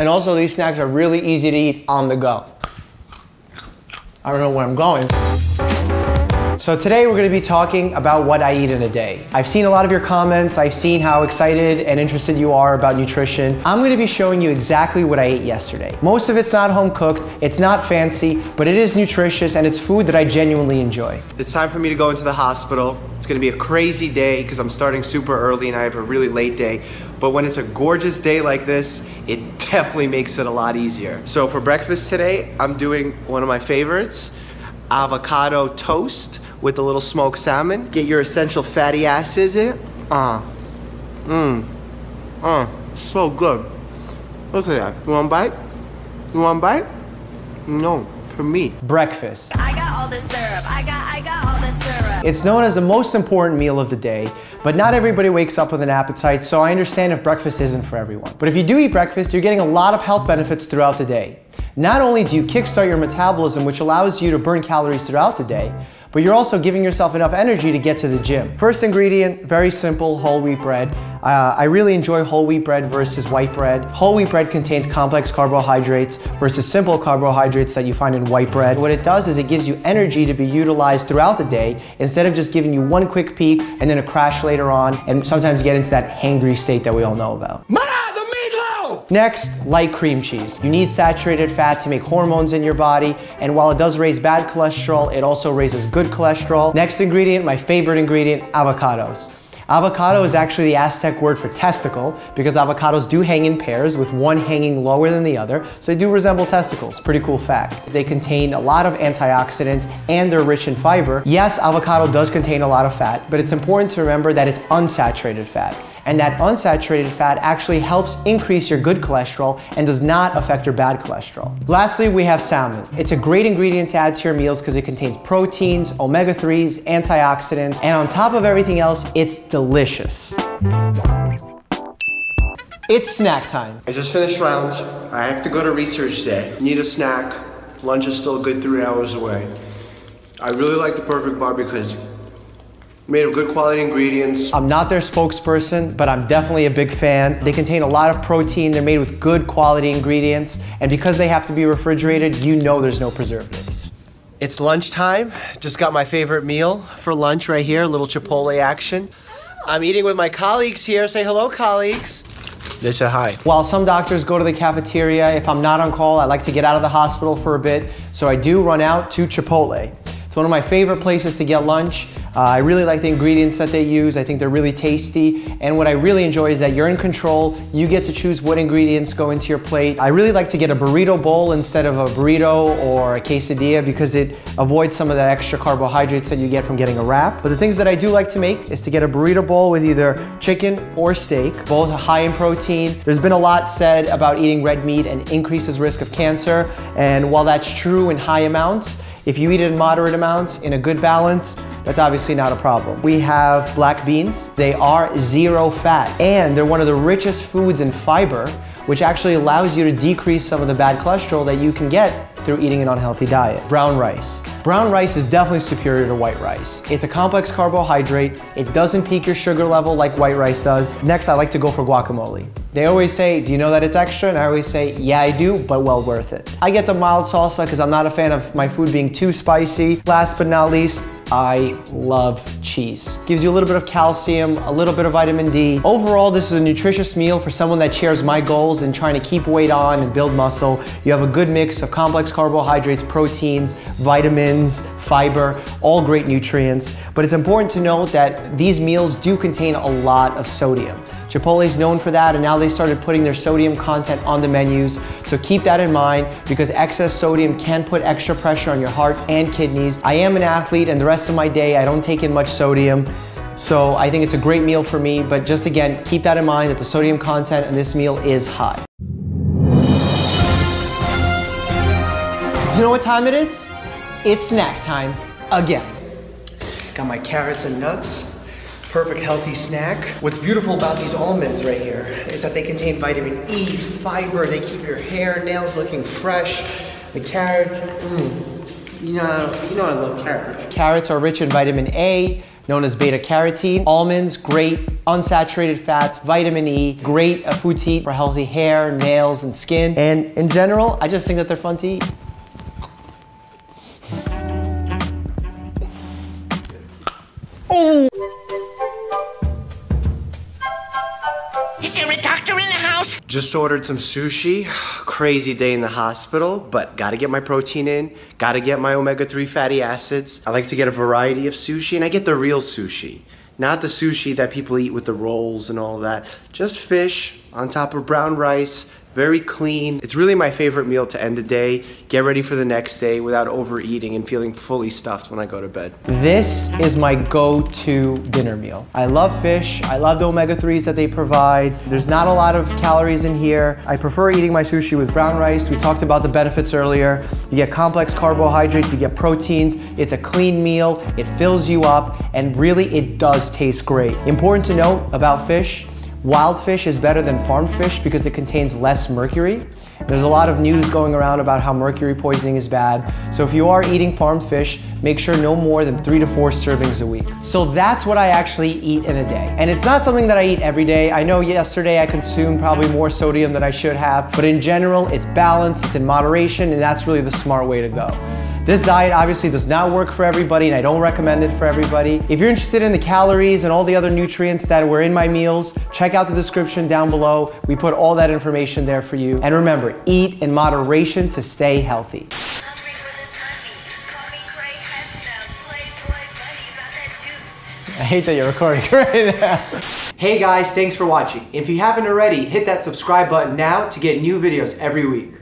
And also these snacks are really easy to eat on the go. I don't know where I'm going. So today we're gonna be talking about what I eat in a day. I've seen a lot of your comments, I've seen how excited and interested you are about nutrition. I'm gonna be showing you exactly what I ate yesterday. Most of it's not home cooked, it's not fancy, but it is nutritious and it's food that I genuinely enjoy. It's time for me to go into the hospital. It's gonna be a crazy day because I'm starting super early and I have a really late day. But when it's a gorgeous day like this, it definitely makes it a lot easier. So for breakfast today, I'm doing one of my favorites, avocado toast with a little smoked salmon. Get your essential fatty acids in it. Ah, uh, mmm, ah, uh, so good. Look at that. You want a bite? You want a bite? No, for me. Breakfast. I got all the syrup. I got, I got all the syrup. It's known as the most important meal of the day, but not everybody wakes up with an appetite, so I understand if breakfast isn't for everyone. But if you do eat breakfast, you're getting a lot of health benefits throughout the day. Not only do you kickstart your metabolism, which allows you to burn calories throughout the day, but you're also giving yourself enough energy to get to the gym. First ingredient, very simple, whole wheat bread. Uh, I really enjoy whole wheat bread versus white bread. Whole wheat bread contains complex carbohydrates versus simple carbohydrates that you find in white bread. What it does is it gives you energy to be utilized throughout the day instead of just giving you one quick peak and then a crash later on and sometimes get into that hangry state that we all know about. Next, light cream cheese. You need saturated fat to make hormones in your body, and while it does raise bad cholesterol, it also raises good cholesterol. Next ingredient, my favorite ingredient, avocados. Avocado is actually the Aztec word for testicle because avocados do hang in pairs with one hanging lower than the other, so they do resemble testicles. Pretty cool fact. They contain a lot of antioxidants and they're rich in fiber. Yes, avocado does contain a lot of fat, but it's important to remember that it's unsaturated fat and that unsaturated fat actually helps increase your good cholesterol and does not affect your bad cholesterol. Lastly, we have salmon. It's a great ingredient to add to your meals because it contains proteins, omega-3s, antioxidants, and on top of everything else, it's delicious. It's snack time. I just finished rounds. I have to go to research day. Need a snack. Lunch is still a good three hours away. I really like the Perfect Bar because made of good quality ingredients. I'm not their spokesperson, but I'm definitely a big fan. They contain a lot of protein, they're made with good quality ingredients, and because they have to be refrigerated, you know there's no preservatives. It's lunchtime. Just got my favorite meal for lunch right here, a little Chipotle action. I'm eating with my colleagues here. Say hello, colleagues. They say hi. While some doctors go to the cafeteria, if I'm not on call, I like to get out of the hospital for a bit, so I do run out to Chipotle. It's one of my favorite places to get lunch. Uh, I really like the ingredients that they use. I think they're really tasty. And what I really enjoy is that you're in control. You get to choose what ingredients go into your plate. I really like to get a burrito bowl instead of a burrito or a quesadilla because it avoids some of that extra carbohydrates that you get from getting a wrap. But the things that I do like to make is to get a burrito bowl with either chicken or steak, both high in protein. There's been a lot said about eating red meat and increases risk of cancer. And while that's true in high amounts, if you eat it in moderate amounts, in a good balance, that's obviously not a problem. We have black beans. They are zero fat and they're one of the richest foods in fiber, which actually allows you to decrease some of the bad cholesterol that you can get through eating an unhealthy diet. Brown rice. Brown rice is definitely superior to white rice. It's a complex carbohydrate. It doesn't peak your sugar level like white rice does. Next, I like to go for guacamole. They always say, do you know that it's extra? And I always say, yeah, I do, but well worth it. I get the mild salsa because I'm not a fan of my food being too spicy. Last but not least, I love cheese. Gives you a little bit of calcium, a little bit of vitamin D. Overall, this is a nutritious meal for someone that shares my goals in trying to keep weight on and build muscle. You have a good mix of complex carbohydrates, proteins, vitamins, fiber, all great nutrients. But it's important to note that these meals do contain a lot of sodium. Chipotle is known for that and now they started putting their sodium content on the menus. So keep that in mind because excess sodium can put extra pressure on your heart and kidneys. I am an athlete and the rest of my day I don't take in much sodium. So I think it's a great meal for me, but just again, keep that in mind that the sodium content in this meal is high. You know what time it is? It's snack time again. Got my carrots and nuts perfect healthy snack. What's beautiful about these almonds right here is that they contain vitamin E, fiber, they keep your hair, nails looking fresh. The carrot, mm, you know, you know I love carrots. Carrots are rich in vitamin A, known as beta carotene. Almonds, great unsaturated fats, vitamin E, great uh, food to eat for healthy hair, nails, and skin. And in general, I just think that they're fun to eat. Is Just ordered some sushi. Crazy day in the hospital, but gotta get my protein in, gotta get my omega 3 fatty acids. I like to get a variety of sushi, and I get the real sushi. Not the sushi that people eat with the rolls and all that. Just fish on top of brown rice, very clean. It's really my favorite meal to end the day, get ready for the next day without overeating and feeling fully stuffed when I go to bed. This is my go-to dinner meal. I love fish. I love the omega-3s that they provide. There's not a lot of calories in here. I prefer eating my sushi with brown rice. We talked about the benefits earlier. You get complex carbohydrates, you get proteins. It's a clean meal. It fills you up and really it does taste great. Important to note about fish, Wild fish is better than farmed fish because it contains less mercury. There's a lot of news going around about how mercury poisoning is bad. So if you are eating farmed fish, make sure no more than three to four servings a week. So that's what I actually eat in a day. And it's not something that I eat every day. I know yesterday I consumed probably more sodium than I should have, but in general, it's balanced, it's in moderation, and that's really the smart way to go. This diet obviously does not work for everybody and I don't recommend it for everybody. If you're interested in the calories and all the other nutrients that were in my meals, check out the description down below. We put all that information there for you. And remember, eat in moderation to stay healthy. I hate that you're recording right now. Hey guys, thanks for watching. If you haven't already, hit that subscribe button now to get new videos every week.